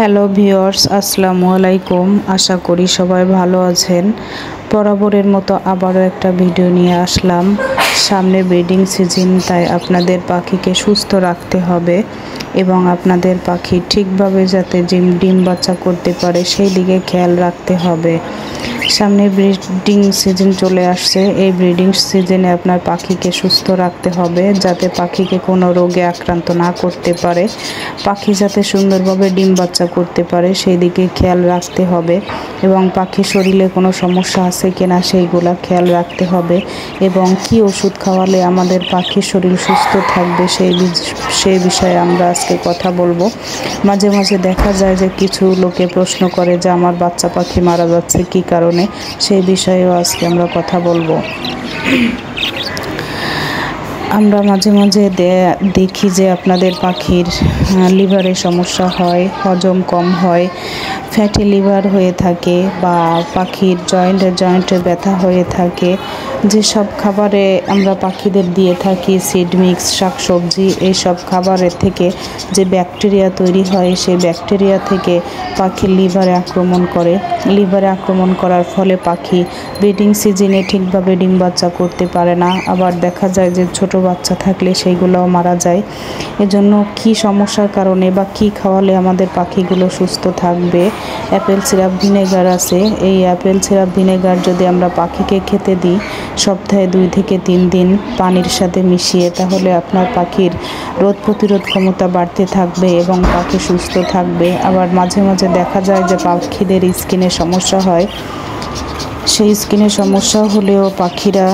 Hello viewers আসসালামু আলাইকুম। আশা করি সবাই ভালো আছেন। বরাবরের মতো আবারও একটা ভিডিও নিয়ে আসলাম। সামনে ব্রিডিং সিজন তাই আপনাদের পাখিকে সুস্থ রাখতে হবে এবং আপনাদের পাখি ঠিকভাবে যাতে ডিম ডিম বাচ্চা করতে পারে, সেই দিকে খেয়াল রাখতে হবে। সামনে ব্রিডিং সিজন চলে আসছে। এই ব্রিডিং সিজনে আপনার পাখিকে সুস্থ রাখতে হবে, যাতে পাখিকে কোনো রোগে আক্রান্ত না করতে পারে। পাখি যাতে সুন্দরভাবে ডিম বাচ্চা করতে পারে, সেই দিকে খেয়াল রাখতে হবে এবং পাখির শরীরে কোনো সমস্যা আছে কিনা সেইগুলা খেয়াল রাখতে হবে এবং কি ওষুধ খাওয়ালে আমাদের পাখির শরীর সুস্থ থাকবে সেই সেই বিষয়ে আমরা আজকে কথা বলব। মাঝে মাঝে দেখা যায় যে কিছু লোকে প্রশ্ন করে যে, আমার বাচ্চা পাখি মারা যাচ্ছে, কি কারণে সেই বিষয়েও আজকে আমরা কথা বলব। আমরা মাঝে মাঝে দেখি যে আপনাদের পাখির লিভারে সমস্যা হয়, হজম কম হয় ফ্যাটি লিভার হয়ে থাকে বা পাখির জয়েন্টে জয়েন্টে ব্যথা হয়ে থাকে। যেসব খাবারে আমরা পাখিদের দিয়ে থাকি সিড মিক্স শাকসবজি এইসব খাবারের থেকে যে ব্যাকটেরিয়া তৈরি হয়, সেই ব্যাকটেরিয়া থেকে পাখির লিভারে আক্রমণ করে। লিভারে আক্রমণ করার ফলে পাখি ব্রিডিং সিজনে ঠিকভাবে ডিম বাচ্চা করতে পারে না। আবার দেখা যায় যে ছোট বাচ্চা থাকলে সেইগুলোও মারা যায়। এজন্য কি সমস্যার কারণে বা কি খাওয়ালে আমাদের পাখিগুলো সুস্থ থাকবে? অ্যাপেল সিরাপ ভিনেগার আছে। এই অ্যাপেল সিরাপ ভিনেগার যদি আমরা পাখিকে খেতে দিই সপ্তাহে দুই থেকে তিন দিন পানির সাথে মিশিয়ে, তাহলে আপনার পাখির রোদ প্রতিরোধ ক্ষমতা বাড়তে থাকবে এবং পাখি সুস্থ থাকবে। আবার মাঝে মাঝে দেখা যায় যে পাখিদের স্কিনে সমস্যা হয়। সেই স্কিনে সমস্যা হলেও পাখিরা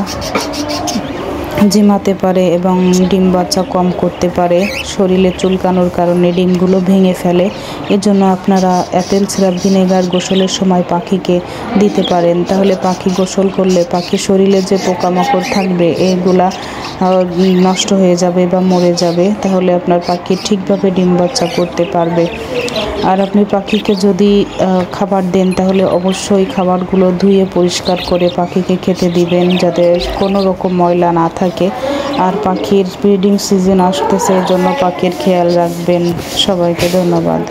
জিমাতে পারে এবং ডিম বাচ্চা কম করতে পারে। শরীরে চুলকানোর কারণে ডিমগুলো ভেঙে ফেলে। এজন্য আপনারা অ্যাপেল সিরাপ ভিনেগার গোসলের সময় পাখিকে দিতে পারেন। তাহলে পাখি গোসল করলে পাখির শরীরে যে পোকামাকড় থাকবে, এগুলা নষ্ট হয়ে যাবে বা মরে যাবে। তাহলে আপনার পাখি ঠিকভাবে ডিম বাচ্চা করতে পারবে। আর আপনি পাখিকে যদি খাবার দেন, তাহলে অবশ্যই খাবারগুলো ধুয়ে পরিষ্কার করে পাখিকে খেতে দিবেন, যাতে কোনো রকম ময়লা না থাকে। আর পাখির ব্রিডিং সিজন আসতেছে এর জন্য পাখির খেয়াল রাখবেন। সবাইকে ধন্যবাদ।